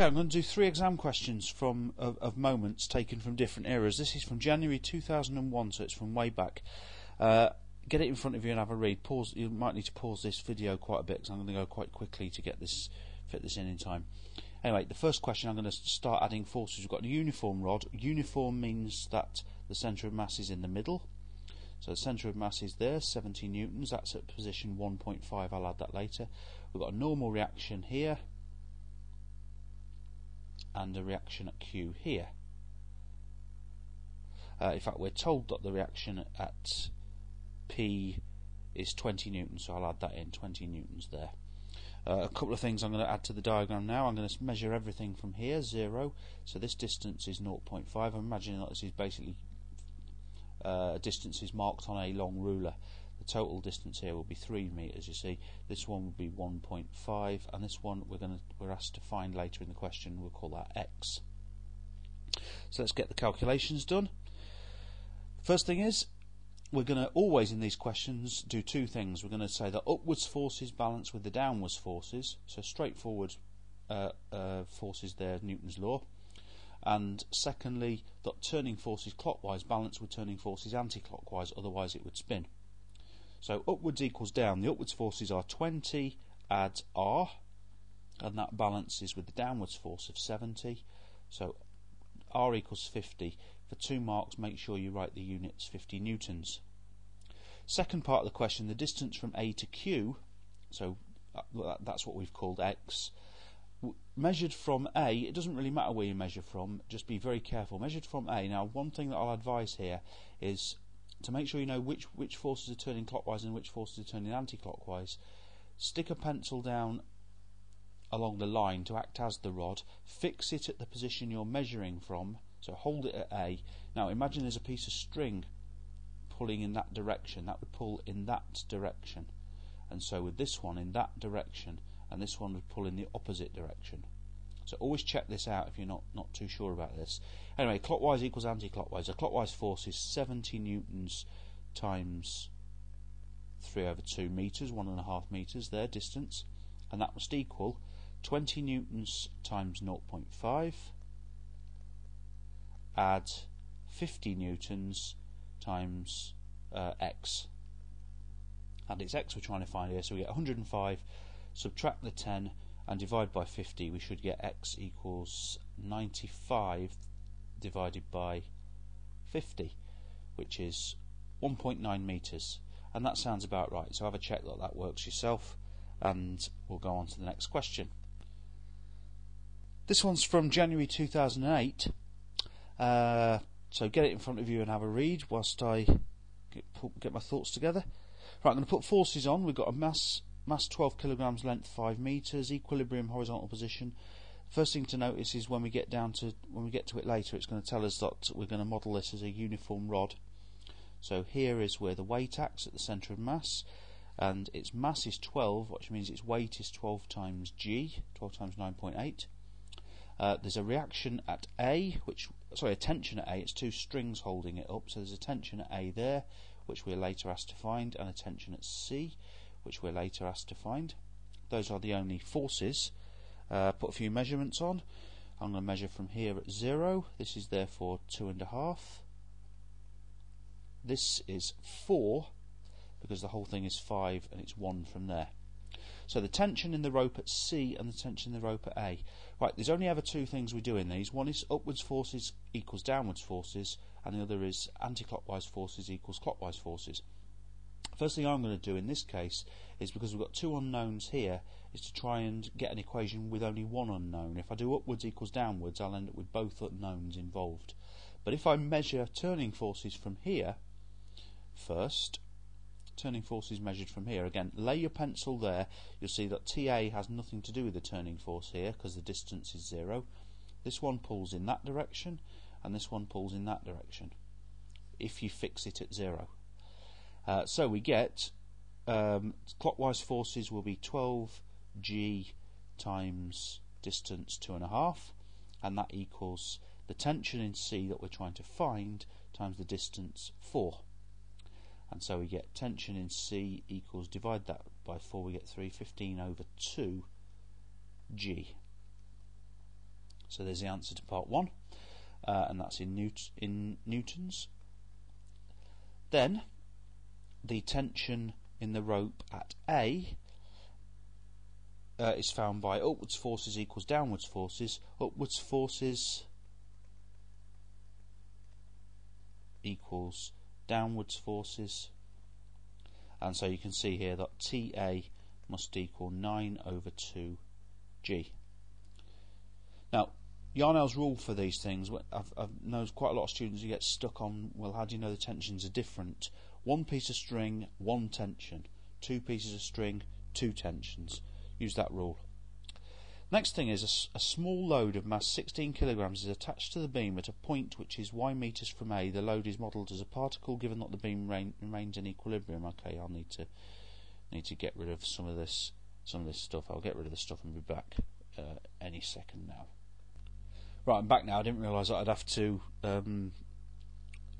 Okay, I'm going to do three exam questions from of, of moments taken from different eras. This is from January 2001, so it's from way back. Uh, get it in front of you and have a read. Pause. You might need to pause this video quite a bit because I'm going to go quite quickly to get this fit this in in time. Anyway, the first question I'm going to start adding forces. We've got a uniform rod. Uniform means that the centre of mass is in the middle. So the centre of mass is there, 70 newtons. That's at position 1.5. I'll add that later. We've got a normal reaction here and a reaction at Q here. Uh, in fact, we're told that the reaction at P is 20 newtons, so I'll add that in, 20 newtons there. Uh, a couple of things I'm going to add to the diagram now. I'm going to measure everything from here, 0. So this distance is 0.5. I'm imagining that this is basically uh, distances marked on a long ruler. Total distance here will be 3 meters. You see, this one will be 1.5, and this one we're going to we're asked to find later in the question. We'll call that x. So let's get the calculations done. First thing is, we're going to always in these questions do two things. We're going to say that upwards forces balance with the downwards forces, so straightforward uh, uh, forces there, Newton's law. And secondly, that turning forces clockwise balance with turning forces anti-clockwise, otherwise it would spin. So upwards equals down. The upwards forces are 20 add R, and that balances with the downwards force of 70. So R equals 50. For two marks, make sure you write the units 50 newtons. Second part of the question, the distance from A to Q, so uh, that's what we've called X, measured from A, it doesn't really matter where you measure from, just be very careful. Measured from A, now one thing that I'll advise here is to make sure you know which which forces are turning clockwise and which forces are turning anti-clockwise, stick a pencil down along the line to act as the rod, fix it at the position you're measuring from, so hold it at A. Now imagine there's a piece of string pulling in that direction, that would pull in that direction. And so with this one in that direction, and this one would pull in the opposite direction. So always check this out if you're not, not too sure about this. Anyway, clockwise equals anti-clockwise. A clockwise force is 70 newtons times 3 over 2 metres, 1.5 metres there, distance. And that must equal 20 newtons times 0.5 add 50 newtons times uh, x. And it's x we're trying to find here, so we get 105, subtract the 10, and divide by 50 we should get x equals 95 divided by 50 which is 1.9 meters. And that sounds about right. So have a check that that works yourself and we'll go on to the next question. This one's from January 2008 uh, so get it in front of you and have a read whilst I get, get my thoughts together. Right I'm going to put forces on. We've got a mass mass 12 kilograms, length 5 meters, equilibrium horizontal position. First thing to notice is when we get down to when we get to it later, it's going to tell us that we're going to model this as a uniform rod. So here is where the weight acts at the centre of mass, and its mass is 12, which means its weight is 12 times g, 12 times 9.8. Uh, there's a reaction at A, which sorry, a tension at A. It's two strings holding it up, so there's a tension at A there, which we're later asked to find, and a tension at C which we're later asked to find. Those are the only forces. Uh, put a few measurements on. I'm going to measure from here at 0. This is therefore 2.5. This is 4 because the whole thing is 5 and it's 1 from there. So the tension in the rope at C and the tension in the rope at A. Right, there's only ever two things we do in these. One is upwards forces equals downwards forces and the other is anti-clockwise forces equals clockwise forces. First thing I'm going to do in this case is because we've got two unknowns here is to try and get an equation with only one unknown. If I do upwards equals downwards I'll end up with both unknowns involved. But if I measure turning forces from here first, turning forces measured from here, again lay your pencil there, you'll see that TA has nothing to do with the turning force here because the distance is zero. This one pulls in that direction and this one pulls in that direction if you fix it at zero. Uh, so we get um, clockwise forces will be 12g times distance 2.5 and that equals the tension in C that we're trying to find times the distance 4 and so we get tension in C equals divide that by 4 we get 315 over 2 G So there's the answer to part one, uh, and that's in, Newt- in newtons. Then the tension in the rope at A uh, is found by upwards forces equals downwards forces. Upwards forces equals downwards forces. And so you can see here that TA must equal 9 over 2G. Now, Yarnell's rule for these things, I've, I've known quite a lot of students who get stuck on, well, how do you know the tensions are different? One piece of string, one tension. Two pieces of string, two tensions. Use that rule. Next thing is a, a, small load of mass 16 kilograms is attached to the beam at a point which is y meters from A. The load is modelled as a particle given that the beam remains in equilibrium. Okay, I'll need to need to get rid of some of this some of this stuff. I'll get rid of the stuff and be back uh, any second now. Right, I'm back now. I didn't realise that I'd have to um,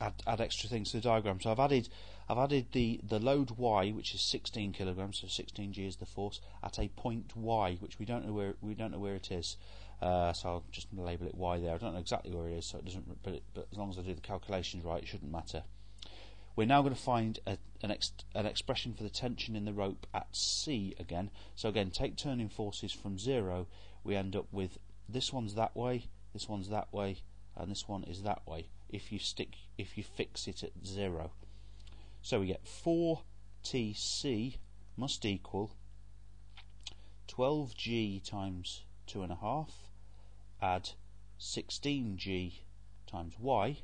add, add extra things to the diagram. So I've added I've added the, the load y, which is 16 kilograms, so 16g is the force, at a point y, which we don't know where we don't know where it is. Uh, so I'll just label it y there. I don't know exactly where it is, so it doesn't. But, it, but as long as I do the calculations right, it shouldn't matter. We're now going to find a, an, ex, an expression for the tension in the rope at C again. So again, take turning forces from zero. We end up with this one's that way, this one's that way, and this one is that way. If you stick, if you fix it at zero. So we get 4TC must equal 12G times 2.5 add 16G times Y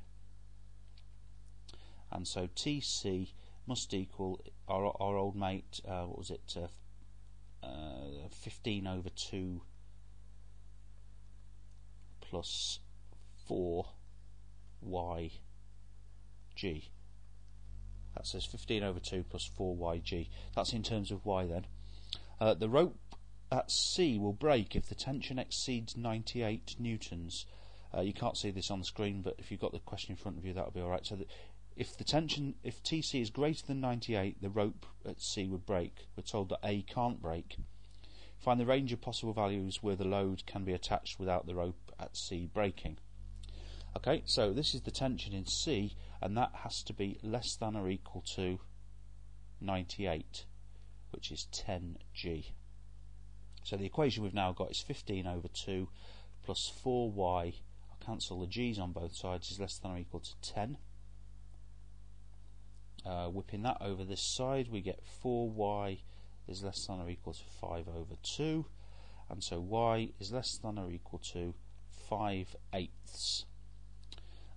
and so TC must equal our, our old mate uh, what was it uh, uh, 15 over 2 plus 4 YG that says 15 over 2 plus 4yg. That's in terms of y then. Uh, the rope at C will break if the tension exceeds 98 newtons. Uh, you can't see this on the screen, but if you've got the question in front of you, that'll be alright. So if the tension, if TC is greater than 98, the rope at C would break. We're told that A can't break. Find the range of possible values where the load can be attached without the rope at C breaking. Okay, so this is the tension in C, and that has to be less than or equal to 98, which is 10G. So the equation we've now got is 15 over 2 plus 4y, I'll cancel the g's on both sides, is less than or equal to 10. Uh, whipping that over this side, we get 4y is less than or equal to 5 over 2, and so y is less than or equal to 5 eighths.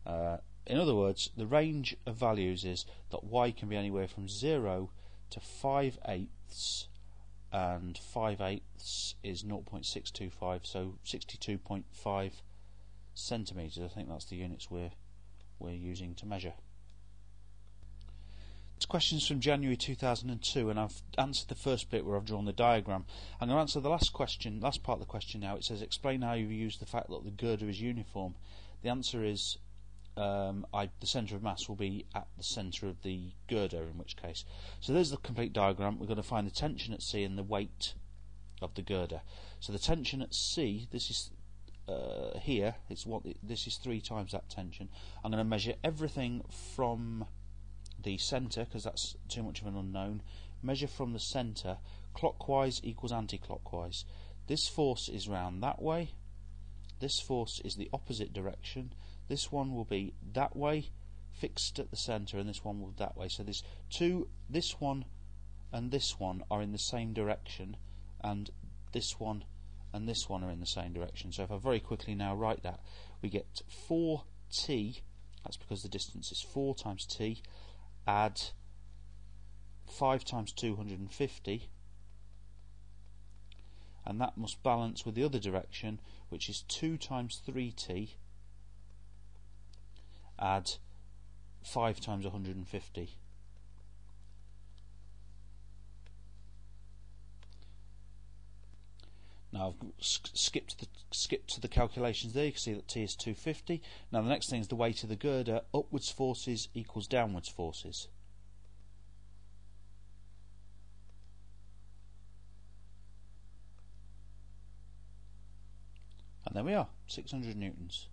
Uh, in other words, the range of values is that y can be anywhere from 0 to 5 eighths, and 5 eighths is 0.625, so 62.5 centimetres. I think that's the units we're, we're using to measure. It's questions from January 2002, and I've answered the first bit where I've drawn the diagram. I'm going to answer the last question, last part of the question now. It says, explain how you use the fact that the girder is uniform. The answer is um, I, the centre of mass will be at the centre of the girder, in which case. So there's the complete diagram. We're going to find the tension at C and the weight of the girder. So the tension at C, this is uh, here, it's what this is three times that tension. I'm going to measure everything from the centre because that's too much of an unknown. Measure from the centre, clockwise equals anti-clockwise. This force is round that way. This force is the opposite direction this one will be that way, fixed at the center, and this one will that way. So there's two, this one and this one are in the same direction, and this one and this one are in the same direction. So if I very quickly now write that, we get 4t, that's because the distance is 4 times t, add 5 times 250, and that must balance with the other direction, which is 2 times 3t, add 5 times 150. Now I've skipped the skipped to the calculations there. You can see that T is 250. Now the next thing is the weight of the girder. Upwards forces equals downwards forces. And there we are, 600 newtons.